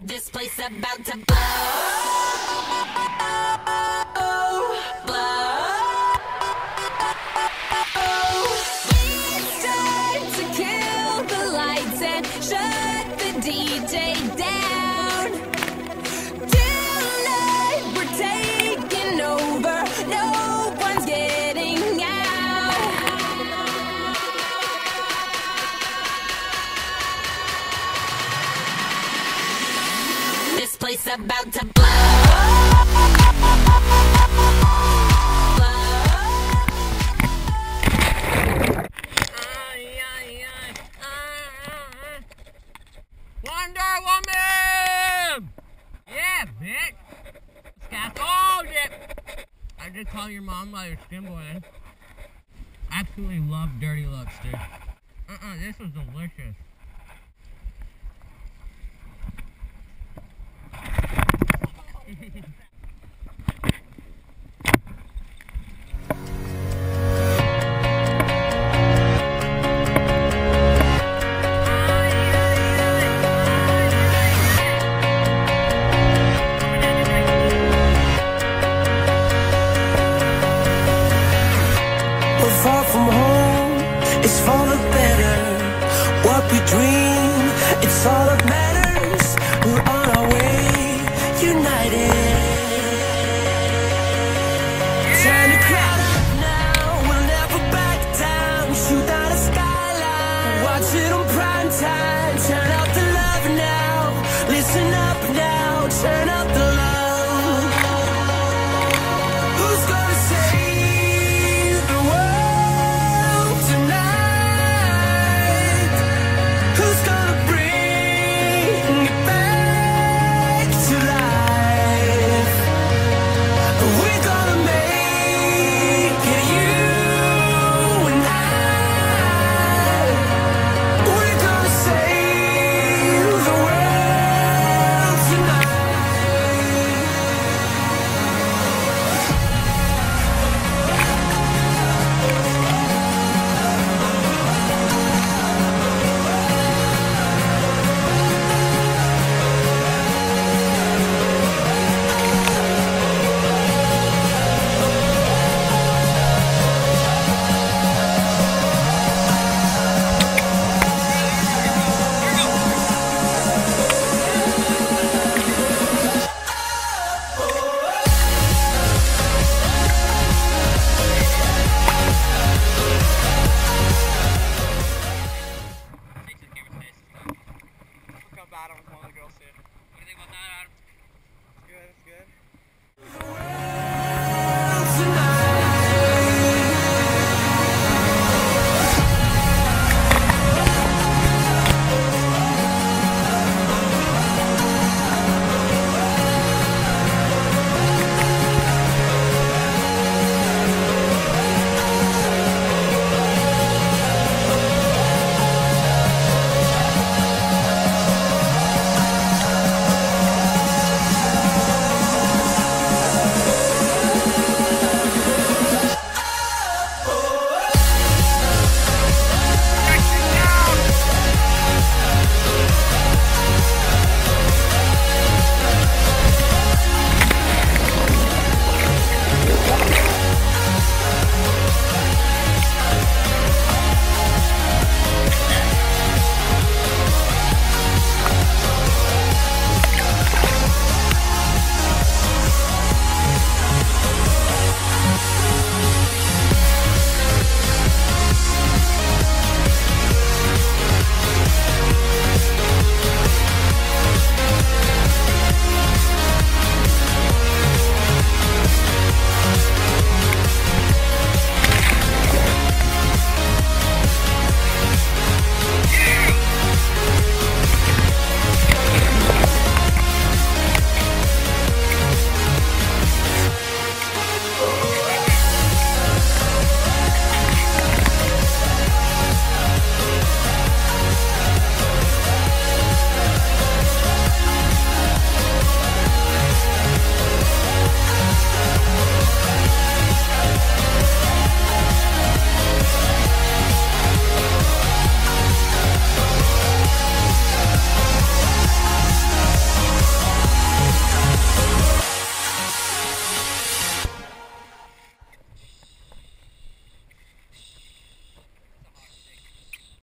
This place about to blow. Place about to blow. Wonder Woman! Yeah, bitch! Scaffold it! I just call your mom by your skin boy. Absolutely love dirty looks, dude. Uh-uh, this was delicious. It's all about